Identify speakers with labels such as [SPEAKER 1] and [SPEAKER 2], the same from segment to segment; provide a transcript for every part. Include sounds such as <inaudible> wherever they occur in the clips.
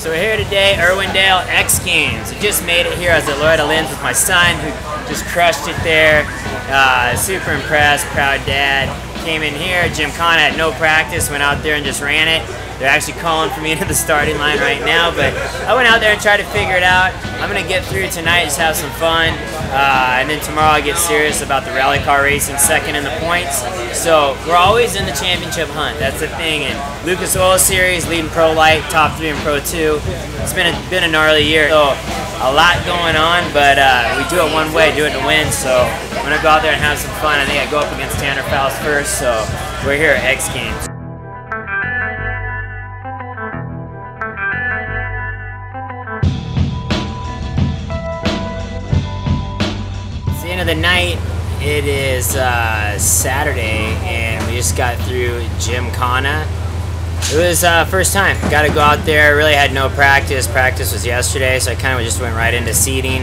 [SPEAKER 1] So we're here today, Irwindale X Games. I just made it here. I was at Loretta Lynn's with my son who just crushed it there. Uh, super impressed, proud dad. Came in here, Jim Gymkhana had no practice, went out there and just ran it. They're actually calling for me <laughs> into the starting line right now, but I went out there and tried to figure it out. I'm gonna get through tonight, just have some fun, uh, and then tomorrow I get serious about the rally car racing, second in the points. So we're always in the championship hunt. That's the thing. And Lucas Oil Series, leading Pro Lite, top three in Pro Two. It's been a, been a gnarly year. So a lot going on, but uh, we do it one way, do it to win. So I'm gonna go out there and have some fun. I think I go up against Tanner Faust first. So we're here at X Games. It's the end of the night. It is uh, Saturday, and we just got through Gymkhana. It was uh, first time. Got to go out there. Really had no practice. Practice was yesterday, so I kind of just went right into seeding.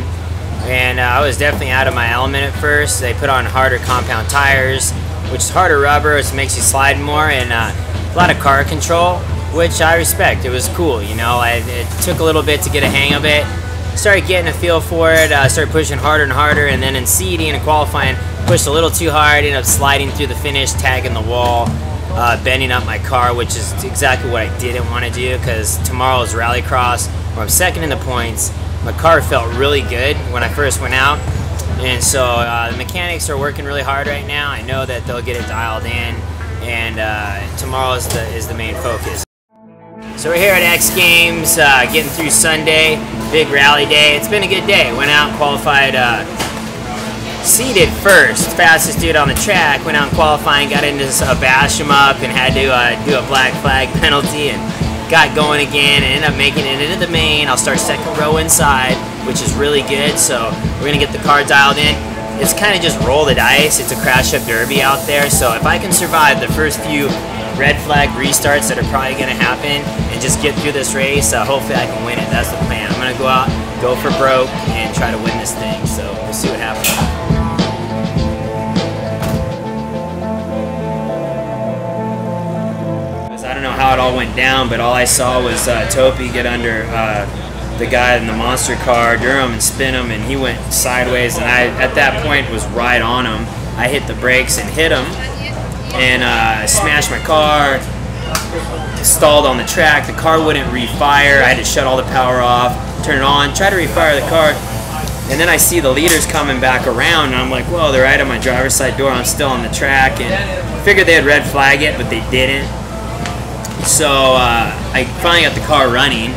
[SPEAKER 1] And uh, I was definitely out of my element at first. They put on harder compound tires, which is harder rubber, which makes you slide more, and uh, a lot of car control, which I respect. It was cool, you know. I, it took a little bit to get a hang of it started getting a feel for it, uh, started pushing harder and harder, and then in seeding and qualifying, pushed a little too hard, ended up sliding through the finish, tagging the wall, uh, bending up my car, which is exactly what I didn't want to do because tomorrow is Rallycross, where I'm second in the points. My car felt really good when I first went out, and so uh, the mechanics are working really hard right now. I know that they'll get it dialed in, and uh, tomorrow is the, is the main focus. So we're here at X Games, uh, getting through Sunday, big rally day. It's been a good day. Went out qualified, seeded first, fastest dude on the track. Went out and qualifying, got into a bash him up and had to uh, do a black flag <laughs> penalty and got going again and ended up making it into the main. I'll start second row inside, which is really good. So we're gonna get the car dialed in. It's kind of just roll the dice. It's a crash up derby out there. So if I can survive the first few red flag restarts that are probably going to happen and just get through this race. Uh, hopefully I can win it. That's the plan. I'm going to go out, go for broke, and try to win this thing. So we'll see what happens. I don't know how it all went down, but all I saw was uh, Topi get under uh, the guy in the monster car, Doran, and spin him, and he went sideways. And I, at that point, was right on him. I hit the brakes and hit him, and uh, smashed my car. Stalled on the track. The car wouldn't refire. I had to shut all the power off, turn it on, try to refire the car. And then I see the leaders coming back around, and I'm like, whoa, they're right at my driver's side door. I'm still on the track, and figured they had red flag it, but they didn't. So uh, I finally got the car running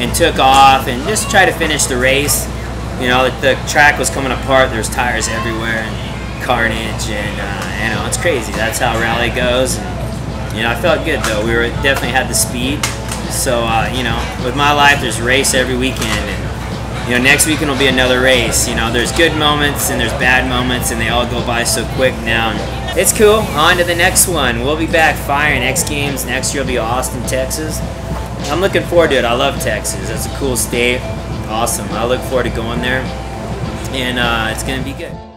[SPEAKER 1] and took off and just tried to finish the race. You know, the, track was coming apart. There's tires everywhere. And, carnage, and uh, you know it's crazy. That's how rally goes. And, you know, I felt good though. We were definitely had the speed. So uh, you know, with my life, there's race every weekend, and you know, next weekend will be another race. You know, there's good moments and there's bad moments, and they all go by so quick now. It's cool. On to the next one. We'll be back firing X Games next year. Will be Austin, Texas. I'm looking forward to it. I love Texas. That's a cool state. Awesome. I look forward to going there, and uh, it's gonna be good.